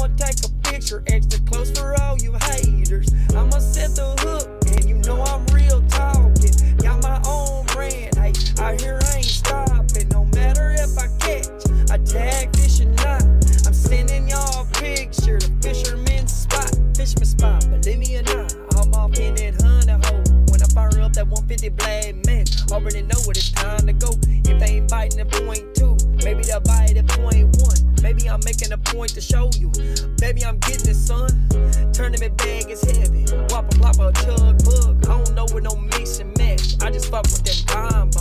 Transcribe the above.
I'ma take a picture extra close for all you haters. I'ma set the hook, and you know I'm real talking. Got my own brand, hey, out here I ain't stopping. No matter if I catch, I tag fish or not. I'm sending y'all a picture, the fisherman's spot, fisherman spot. Believe me or not, I'm off in that hunter hole. When I fire up that 150 blade, man, already know what it's time to go. If they ain't biting at point two, maybe they'll bite I'm making a point to show you. Baby, I'm getting it, son. Tournament bag is heavy. Whopper, plopper, chug, bug. I don't know with no mix and match. I just fuck with them guys.